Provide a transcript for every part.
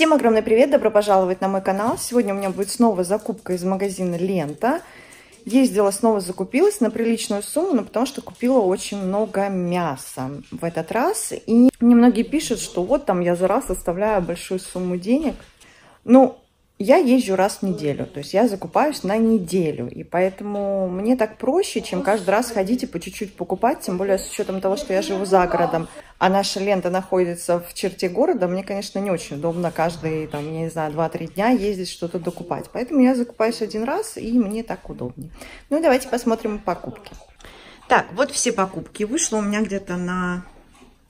Всем огромный привет, добро пожаловать на мой канал. Сегодня у меня будет снова закупка из магазина Лента. Ездила, снова закупилась на приличную сумму, но потому что купила очень много мяса в этот раз. И мне многие пишут, что вот там я за раз оставляю большую сумму денег. Ну, я езжу раз в неделю, то есть я закупаюсь на неделю, и поэтому мне так проще, чем каждый раз ходить и по чуть-чуть покупать, тем более с учетом того, что я живу за городом, а наша лента находится в черте города, мне, конечно, не очень удобно каждые, там, я не знаю, 2-3 дня ездить что-то докупать, поэтому я закупаюсь один раз, и мне так удобнее. Ну давайте посмотрим покупки. Так, вот все покупки. Вышло у меня где-то на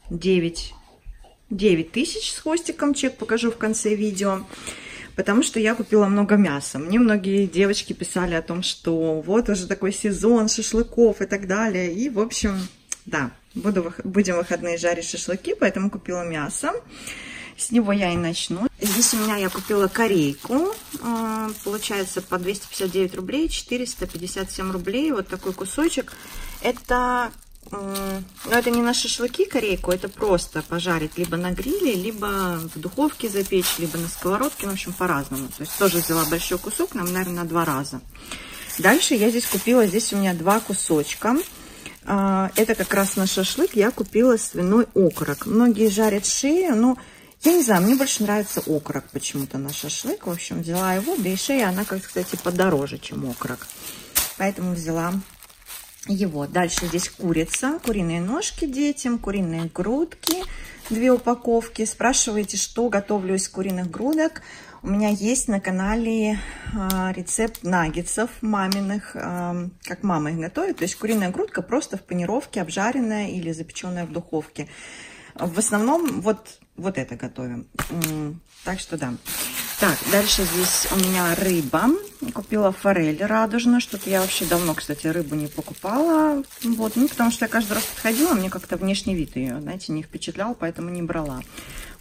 9, 9 тысяч с хвостиком, чек покажу в конце видео потому что я купила много мяса. Мне многие девочки писали о том, что вот уже такой сезон шашлыков и так далее. И, в общем, да, буду, будем выходные жарить шашлыки, поэтому купила мясо. С него я и начну. Здесь у меня я купила корейку. А, получается по 259 рублей, 457 рублей. Вот такой кусочек. Это но это не на шашлыки корейку, это просто пожарить либо на гриле, либо в духовке запечь, либо на сковородке, в общем, по-разному. То есть тоже взяла большой кусок, нам, наверное, на два раза. Дальше я здесь купила, здесь у меня два кусочка. А, это как раз на шашлык я купила свиной окорок. Многие жарят шею, но я не знаю, мне больше нравится окорок почему-то на шашлык. В общем, взяла его, да и шея, она, как кстати, подороже, чем окорок. Поэтому взяла его. Дальше здесь курица, куриные ножки детям, куриные грудки, две упаковки. Спрашиваете, что готовлю из куриных грудок. У меня есть на канале э, рецепт наггетсов маминых, э, как мама их готовит. То есть куриная грудка просто в панировке, обжаренная или запеченная в духовке. В основном вот, вот это готовим. Так что да. Так, дальше здесь у меня рыба. Купила форель радужную. Что-то я вообще давно, кстати, рыбу не покупала. Вот, ну, потому что я каждый раз подходила, мне как-то внешний вид ее, знаете, не впечатлял, поэтому не брала.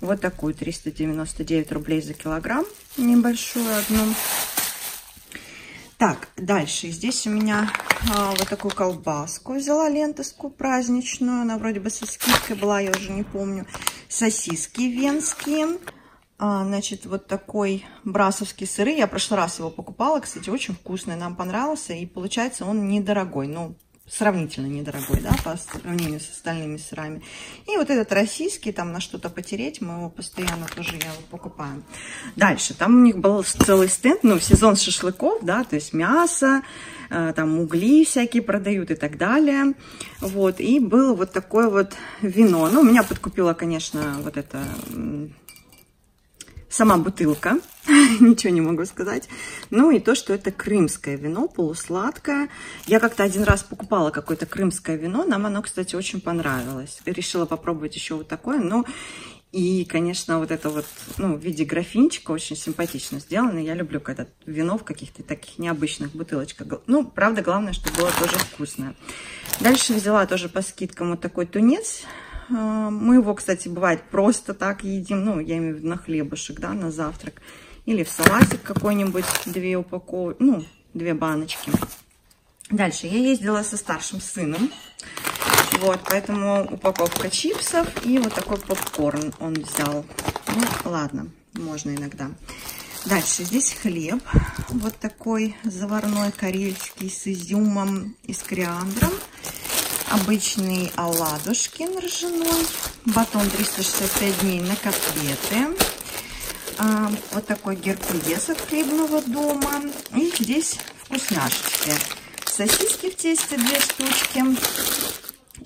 Вот такую, 399 рублей за килограмм. Небольшую одну. Так, дальше. Здесь у меня а, вот такую колбаску взяла, лентовскую праздничную. Она вроде бы со скидкой была, я уже не помню. Сосиски венские. А, значит, вот такой брасовский сыры. Я в прошлый раз его покупала, кстати, очень вкусный, нам понравился. И получается он недорогой, ну, сравнительно недорогой, да, по сравнению с остальными сырами. И вот этот российский, там на что-то потереть, мы его постоянно тоже я его покупаю. Дальше, там у них был целый стенд, ну, сезон шашлыков, да, то есть мясо, э, там угли всякие продают и так далее. Вот, и было вот такое вот вино. Ну, меня подкупило, конечно, вот это сама бутылка, ничего не могу сказать. Ну и то, что это крымское вино, полусладкое. Я как-то один раз покупала какое-то крымское вино, нам оно, кстати, очень понравилось. Решила попробовать еще вот такое, но и, конечно, вот это вот, ну, в виде графинчика очень симпатично сделано. Я люблю, когда вино в каких-то таких необычных бутылочках. Ну, правда, главное, чтобы было тоже вкусное. Дальше взяла тоже по скидкам вот такой тунец мы его, кстати, бывает просто так едим, ну, я имею в виду на хлебушек, да, на завтрак. Или в салатик какой-нибудь, две упаковки, ну, две баночки. Дальше я ездила со старшим сыном, вот, поэтому упаковка чипсов и вот такой попкорн он взял. Ну, ладно, можно иногда. Дальше здесь хлеб, вот такой заварной карельский с изюмом и с кориандром обычный оладушкин ржаной, батон 365 дней на котлеты, а, вот такой геркулес от хлебного дома, и здесь вкусняшечки, сосиски в тесте две штучки,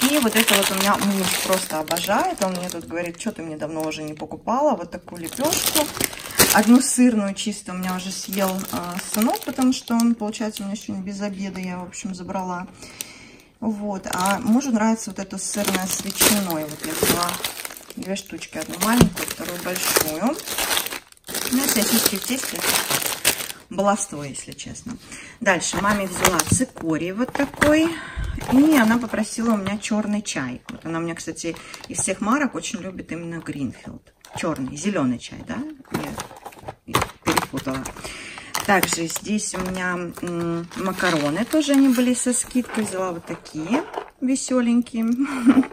и вот это вот у меня муж просто обожает, он мне тут говорит, что ты мне давно уже не покупала, вот такую лепешку, одну сырную чисто у меня уже съел а, сынок, потому что он, получается, у меня сегодня без обеда, я, в общем, забрала. Вот, а мужу нравится вот это сырное с ветчиной. Вот я взяла две штучки, одну маленькую, вторую большую. Ну, сосиски в тесте. Баловство, если честно. Дальше маме взяла цикорий вот такой. И она попросила у меня черный чай. Вот она у меня, кстати, из всех марок очень любит именно Гринфилд. Черный, зеленый чай, да? Я перепутала. Также здесь у меня макароны тоже они были со скидкой. Взяла вот такие веселенькие.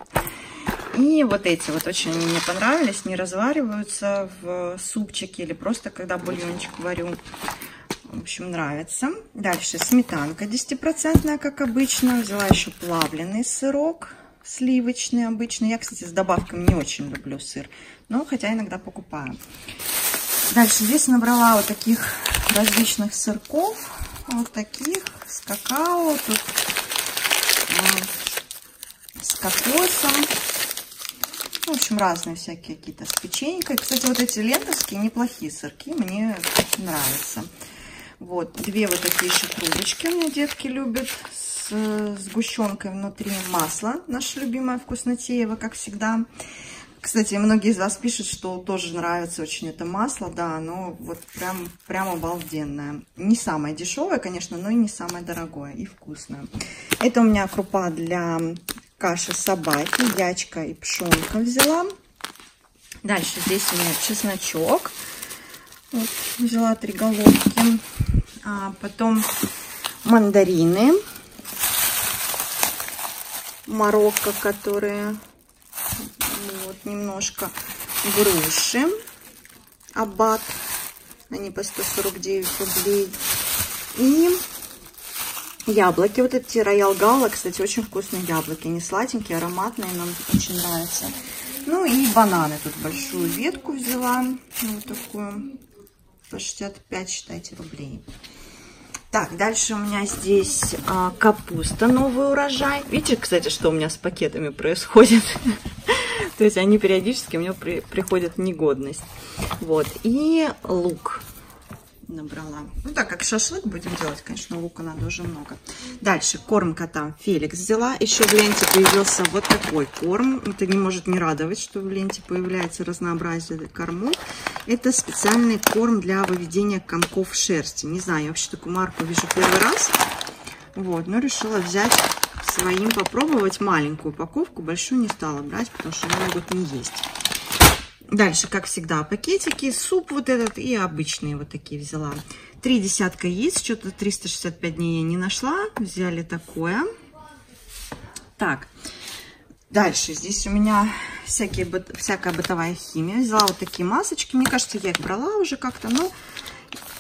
И вот эти вот очень мне понравились, не развариваются в супчике или просто когда бульончик варю. В общем, нравится. Дальше сметанка 10%, как обычно. Взяла еще плавленый сырок сливочный обычный. Я, кстати, с добавками не очень люблю сыр, но хотя иногда покупаю. Дальше здесь набрала вот таких различных сырков. Вот таких с какао, тут э, с кокосом. В общем, разные всякие какие-то с печенькой. Кстати, вот эти лентовские неплохие сырки, мне нравятся. Вот, две вот такие трубочки у меня детки любят с сгущенкой внутри масла. Наша любимая вкуснотеева, как всегда. Кстати, многие из вас пишут, что тоже нравится очень это масло. Да, оно вот прям, прям обалденное. Не самое дешевое, конечно, но и не самое дорогое и вкусное. Это у меня крупа для каши собаки. Ячка и пшенка взяла. Дальше здесь у меня чесночок. Вот, взяла три головки. А потом мандарины. Марокко, которые вот немножко груши. Аббат. Они по 149 рублей. И яблоки. Вот эти Роял Гала, кстати, очень вкусные яблоки. Они сладенькие, ароматные, нам очень нравятся. Ну и бананы. Тут большую ветку взяла. Вот такую. По 65, считайте, рублей. Так, дальше у меня здесь а, капуста, новый урожай. Видите, кстати, что у меня с пакетами происходит? То есть они периодически у меня при, приходят негодность. Вот. И лук набрала. Ну так, как шашлык будем делать, конечно, лука надо уже много. Дальше, корм котам Феликс взяла. Еще в ленте появился вот такой корм. Это не может не радовать, что в ленте появляется разнообразие кормов. Это специальный корм для выведения комков шерсти. Не знаю, я вообще такую марку вижу первый раз. Вот, но решила взять своим, попробовать маленькую упаковку. Большую не стала брать, потому что могут не есть. Дальше, как всегда, пакетики, суп вот этот и обычные вот такие взяла. Три десятка яиц, что-то 365 дней я не нашла. Взяли такое. Так, дальше здесь у меня всякие, всякая бытовая химия. Взяла вот такие масочки. Мне кажется, я их брала уже как-то, но...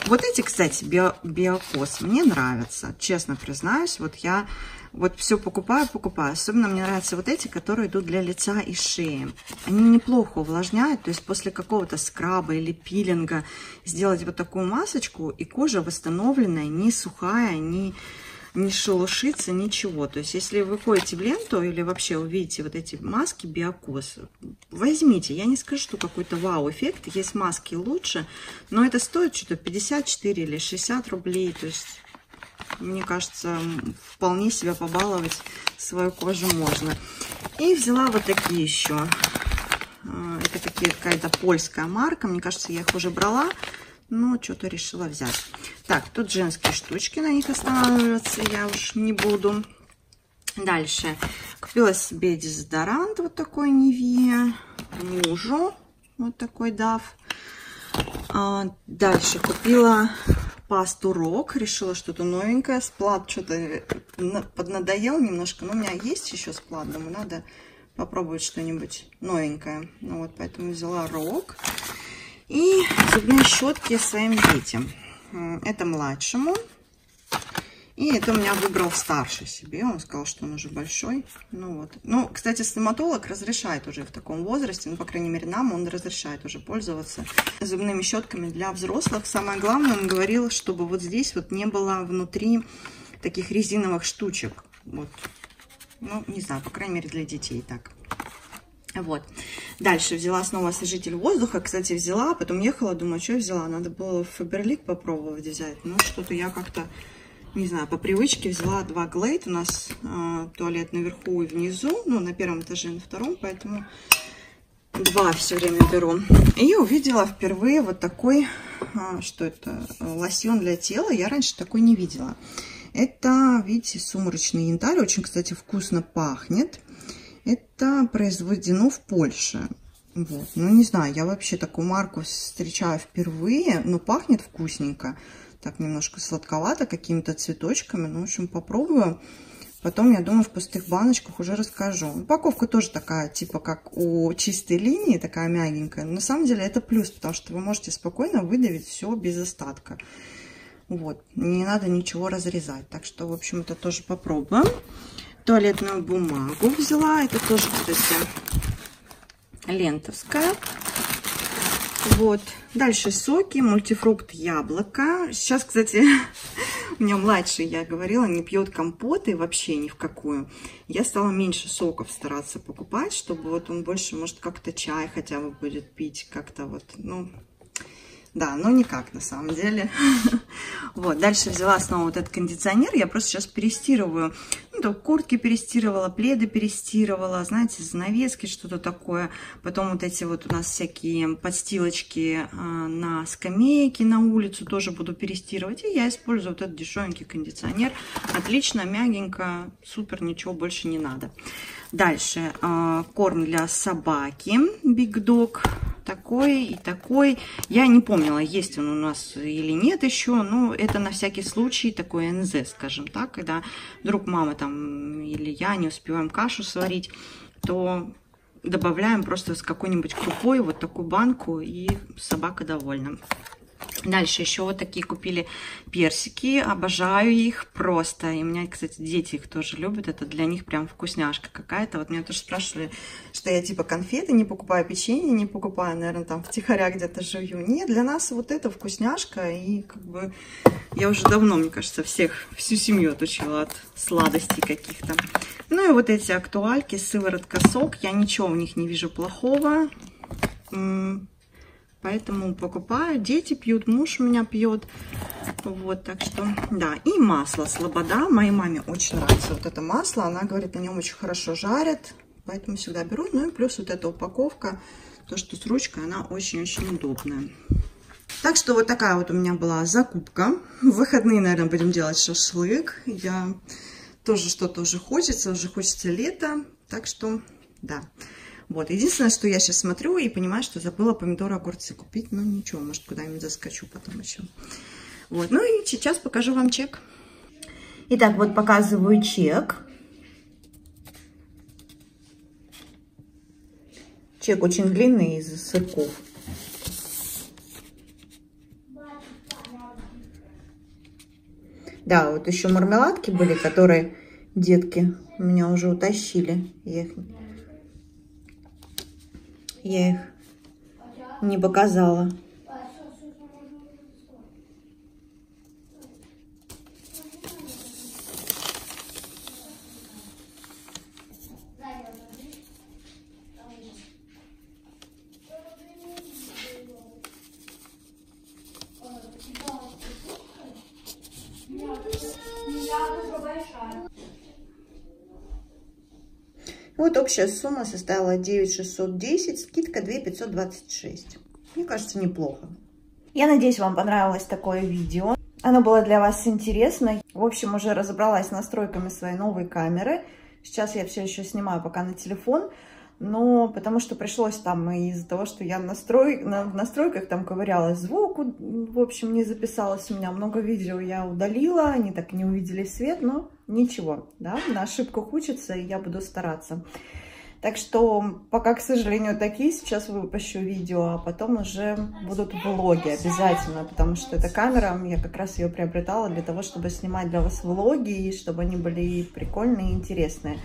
Вот эти, кстати, био, биокос мне нравятся, честно признаюсь. Вот я вот все покупаю, покупаю. Особенно мне нравятся вот эти, которые идут для лица и шеи. Они неплохо увлажняют, то есть после какого-то скраба или пилинга сделать вот такую масочку, и кожа восстановленная, не сухая, не, не шелушится, ничего. То есть если вы ходите в ленту или вообще увидите вот эти маски биокос, возьмите. Я не скажу, что какой-то вау-эффект. Есть маски лучше, но это стоит что-то 54 или 60 рублей. То есть мне кажется, вполне себя побаловать свою кожу можно. И взяла вот такие еще. А, это какая-то польская марка. Мне кажется, я их уже брала, но что-то решила взять. Так, тут женские штучки, на них останавливаться я уж не буду. Дальше. Купила себе дезодорант вот такой Невия. Мужу вот такой дав. А, дальше купила пасту Рок. Решила что-то новенькое. Сплад что-то поднадоел немножко. Но у меня есть еще сплад. Думаю, надо попробовать что-нибудь новенькое. Ну вот, поэтому взяла Рок. И зубные щетки своим детям. Это младшему. И это у меня выбрал старший себе. Он сказал, что он уже большой. Ну вот. Ну, кстати, стоматолог разрешает уже в таком возрасте, ну, по крайней мере, нам он разрешает уже пользоваться зубными щетками для взрослых. Самое главное, он говорил, чтобы вот здесь вот не было внутри таких резиновых штучек. Вот. Ну, не знаю, по крайней мере, для детей так. Вот. Дальше взяла снова освежитель воздуха. Кстати, взяла, потом ехала, думаю, что я взяла. Надо было Фаберлик попробовать взять. Ну, что-то я как-то не знаю, по привычке взяла два глейд. У нас э, туалет наверху и внизу, ну, на первом этаже и на втором, поэтому два все время беру. И увидела впервые вот такой, э, что это, лосьон для тела. Я раньше такой не видела. Это, видите, сумрачный янтарь. Очень, кстати, вкусно пахнет. Это произведено в Польше. Вот. Ну, не знаю, я вообще такую марку встречаю впервые, но пахнет вкусненько так немножко сладковато, какими-то цветочками. Ну, в общем, попробую. Потом, я думаю, в пустых баночках уже расскажу. Упаковка тоже такая, типа как у чистой линии, такая мягенькая. Но на самом деле это плюс, потому что вы можете спокойно выдавить все без остатка. Вот, не надо ничего разрезать. Так что, в общем, это тоже попробуем. Туалетную бумагу взяла. Это тоже, кстати, лентовская. Вот. Дальше соки, мультифрукт, яблоко. Сейчас, кстати, у меня младший, я говорила, не пьет компоты вообще ни в какую. Я стала меньше соков стараться покупать, чтобы вот он больше, может, как-то чай хотя бы будет пить, как-то вот, ну, да, но никак на самом деле. вот, дальше взяла снова вот этот кондиционер. Я просто сейчас перестирываю. Ну, то куртки перестирывала, пледы перестирывала, знаете, занавески, что-то такое. Потом вот эти вот у нас всякие подстилочки э, на скамейке на улицу тоже буду перестирывать. И я использую вот этот дешевенький кондиционер. Отлично, мягенько, супер, ничего больше не надо. Дальше э, корм для собаки Big Dog такой и такой. Я не помнила, есть он у нас или нет еще, но это на всякий случай такой НЗ, скажем так, когда вдруг мама там или я не успеваем кашу сварить, то добавляем просто с какой-нибудь крупой вот такую банку, и собака довольна. Дальше еще вот такие купили персики, обожаю их просто. И у меня, кстати, дети их тоже любят, это для них прям вкусняшка какая-то. Вот меня тоже спрашивали, что я типа конфеты не покупаю, печенье не покупаю, наверное, там втихаря где-то живу. Нет, для нас вот это вкусняшка, и как бы я уже давно, мне кажется, всех, всю семью отучила от сладостей каких-то. Ну и вот эти актуальки, сыворотка, сок, я ничего в них не вижу плохого Поэтому покупаю. Дети пьют, муж у меня пьет. Вот, так что, да. И масло Слобода. Моей маме очень нравится вот это масло. Она говорит, на нем очень хорошо жарят. Поэтому всегда беру. Ну и плюс вот эта упаковка. То, что с ручкой, она очень-очень удобная. Так что вот такая вот у меня была закупка. В выходные, наверное, будем делать шашлык. Я тоже что-то уже хочется. Уже хочется лето. Так что, да. Вот, единственное, что я сейчас смотрю и понимаю, что забыла помидоры, огурцы купить. Ну, ничего, может, куда-нибудь заскочу потом еще. Вот, ну и сейчас покажу вам чек. Итак, вот показываю чек. Чек очень длинный из сырков. Да, вот еще мармеладки были, которые детки меня уже утащили. Я их я их не показала. Вот общая сумма составила 9610, скидка 2526. Мне кажется, неплохо. Я надеюсь, вам понравилось такое видео. Оно было для вас интересно. В общем, уже разобралась с настройками своей новой камеры. Сейчас я все еще снимаю пока на телефон но потому что пришлось там из-за того, что я настрой, на, в настройках там ковырялась звук, в общем, не записалось у меня много видео, я удалила, они так не увидели свет, но ничего, да, на ошибках учатся, и я буду стараться. Так что пока, к сожалению, такие. Сейчас выпущу видео, а потом уже будут влоги обязательно, потому что эта камера, я как раз ее приобретала для того, чтобы снимать для вас влоги, и чтобы они были прикольные и интересные.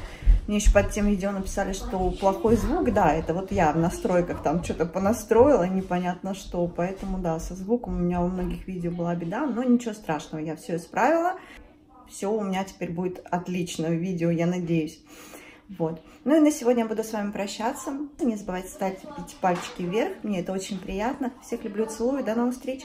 Мне еще под тем видео написали, что плохой звук, да, это вот я в настройках там что-то понастроила, непонятно что, поэтому, да, со звуком у меня у многих видео была беда, но ничего страшного, я все исправила. Все у меня теперь будет отлично видео, я надеюсь. Вот. Ну и на сегодня я буду с вами прощаться. Не забывайте ставить пальчики вверх. Мне это очень приятно. Всех люблю, целую. До новых встреч.